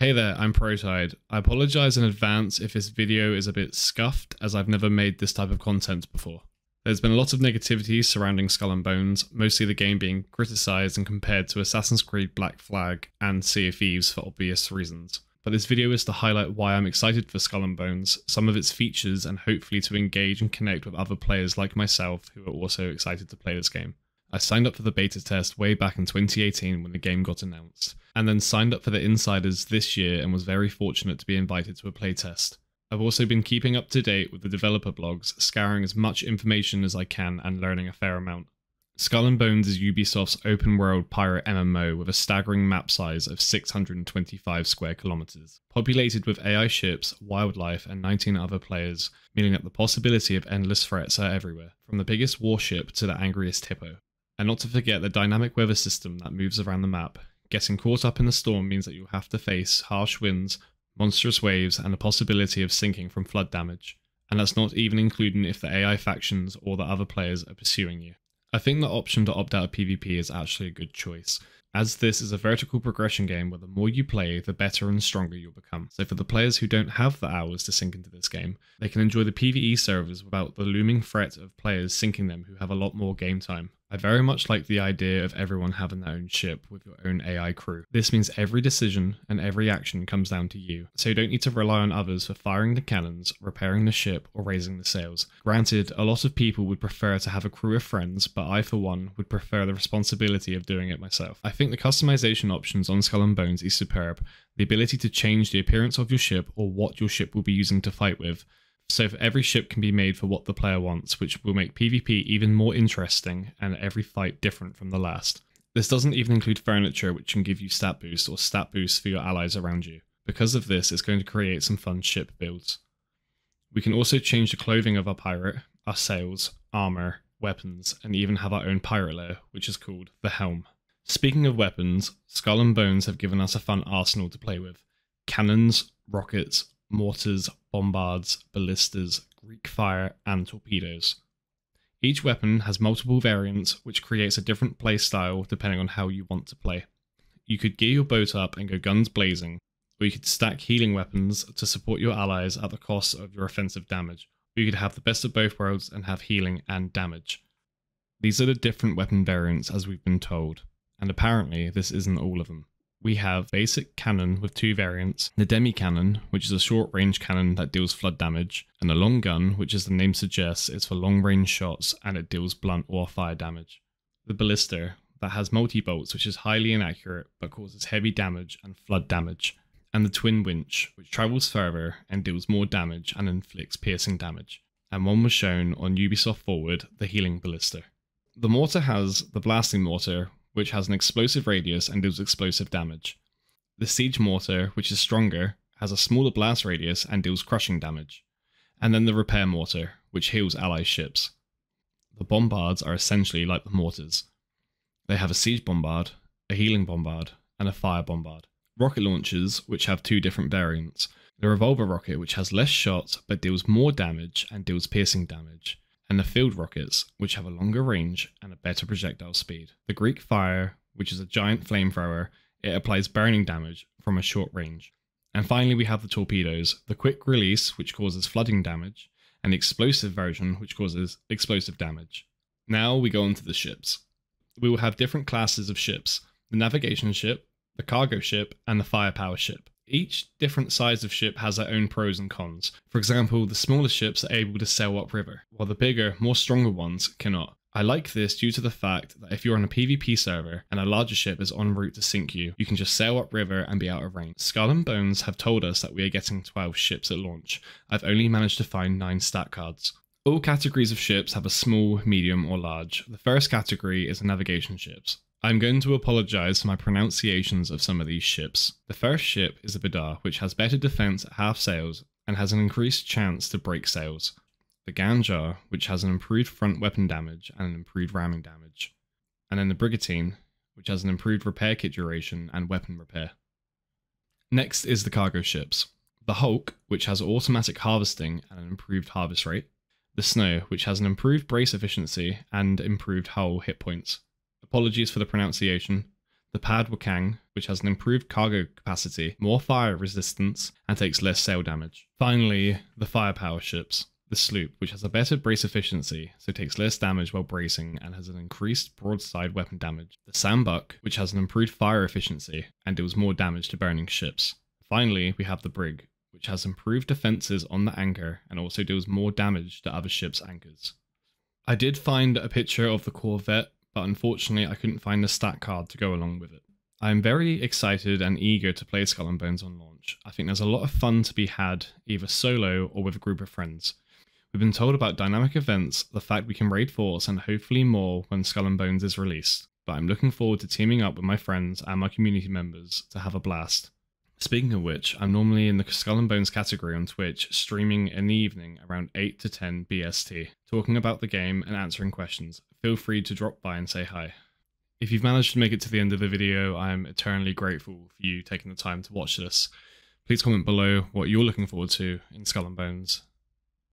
Hey there, I'm Protide. I apologize in advance if this video is a bit scuffed as I've never made this type of content before. There's been a lot of negativity surrounding Skull and Bones, mostly the game being criticized and compared to Assassin's Creed Black Flag and Sea of Thieves for obvious reasons. But this video is to highlight why I'm excited for Skull and Bones, some of its features, and hopefully to engage and connect with other players like myself who are also excited to play this game. I signed up for the beta test way back in 2018 when the game got announced, and then signed up for the insiders this year and was very fortunate to be invited to a playtest. I've also been keeping up to date with the developer blogs, scouring as much information as I can and learning a fair amount. Skull and Bones is Ubisoft's open world pirate MMO with a staggering map size of 625 square kilometers, populated with AI ships, wildlife, and 19 other players, meaning that the possibility of endless threats are everywhere, from the biggest warship to the angriest hippo. And not to forget the dynamic weather system that moves around the map. Getting caught up in a storm means that you'll have to face harsh winds, monstrous waves, and the possibility of sinking from flood damage. And that's not even including if the AI factions or the other players are pursuing you. I think the option to opt out of PvP is actually a good choice, as this is a vertical progression game where the more you play, the better and stronger you'll become. So for the players who don't have the hours to sink into this game, they can enjoy the PvE servers without the looming threat of players sinking them who have a lot more game time. I very much like the idea of everyone having their own ship with your own AI crew. This means every decision and every action comes down to you, so you don't need to rely on others for firing the cannons, repairing the ship, or raising the sails. Granted, a lot of people would prefer to have a crew of friends, but I for one would prefer the responsibility of doing it myself. I think the customization options on Skull and Bones is superb. The ability to change the appearance of your ship or what your ship will be using to fight with, so every ship can be made for what the player wants, which will make PvP even more interesting and every fight different from the last. This doesn't even include furniture which can give you stat boost or stat boost for your allies around you. Because of this, it's going to create some fun ship builds. We can also change the clothing of our pirate, our sails, armor, weapons, and even have our own pirate lair, which is called the Helm. Speaking of weapons, Skull and Bones have given us a fun arsenal to play with. Cannons, rockets, mortars, bombards, ballistas, Greek fire, and torpedoes. Each weapon has multiple variants, which creates a different play style depending on how you want to play. You could gear your boat up and go guns blazing, or you could stack healing weapons to support your allies at the cost of your offensive damage, or you could have the best of both worlds and have healing and damage. These are the different weapon variants as we've been told, and apparently this isn't all of them we have basic cannon with two variants, the demi cannon, which is a short range cannon that deals flood damage, and the long gun, which as the name suggests is for long range shots and it deals blunt or fire damage. The ballista, that has multi bolts, which is highly inaccurate but causes heavy damage and flood damage, and the twin winch, which travels further and deals more damage and inflicts piercing damage. And one was shown on Ubisoft Forward, the healing ballista. The mortar has the blasting mortar, which has an explosive radius and deals explosive damage. The siege mortar, which is stronger, has a smaller blast radius and deals crushing damage. And then the repair mortar, which heals ally ships. The bombards are essentially like the mortars. They have a siege bombard, a healing bombard, and a fire bombard. Rocket launchers, which have two different variants. The revolver rocket, which has less shots but deals more damage and deals piercing damage and the field rockets, which have a longer range and a better projectile speed. The Greek Fire, which is a giant flamethrower, it applies burning damage from a short range. And finally, we have the torpedoes, the quick release, which causes flooding damage, and the explosive version, which causes explosive damage. Now we go on to the ships. We will have different classes of ships the navigation ship, the cargo ship, and the firepower ship. Each different size of ship has their own pros and cons. For example, the smaller ships are able to sail upriver, while the bigger, more stronger ones cannot. I like this due to the fact that if you're on a PvP server and a larger ship is en route to sink you, you can just sail upriver and be out of range. Skull and Bones have told us that we are getting 12 ships at launch. I've only managed to find 9 stat cards. All categories of ships have a small, medium, or large. The first category is navigation ships. I'm going to apologise for my pronunciations of some of these ships. The first ship is the Bedar, which has better defense at half sails and has an increased chance to break sails. The Ganjah, which has an improved front weapon damage and an improved ramming damage. And then the Brigantine, which has an improved repair kit duration and weapon repair. Next is the cargo ships. The Hulk, which has automatic harvesting and an improved harvest rate. The Snow, which has an improved brace efficiency and improved hull hit points. Apologies for the pronunciation. the Padewakang, which has an improved cargo capacity, more fire resistance, and takes less sail damage. Finally, the Firepower ships. The Sloop, which has a better brace efficiency, so takes less damage while bracing and has an increased broadside weapon damage. The Sambuk, which has an improved fire efficiency and deals more damage to burning ships. Finally, we have the Brig, which has improved defenses on the anchor and also deals more damage to other ships' anchors. I did find a picture of the Corvette, but unfortunately I couldn't find the stat card to go along with it. I am very excited and eager to play Skull and Bones on launch. I think there's a lot of fun to be had, either solo or with a group of friends. We've been told about dynamic events, the fact we can raid force, and hopefully more when Skull and Bones is released. But I'm looking forward to teaming up with my friends and my community members to have a blast. Speaking of which, I'm normally in the Skull and Bones category on Twitch, streaming in the evening around 8 to 10 BST, talking about the game and answering questions. Feel free to drop by and say hi. If you've managed to make it to the end of the video, I am eternally grateful for you taking the time to watch this. Please comment below what you're looking forward to in Skull and Bones,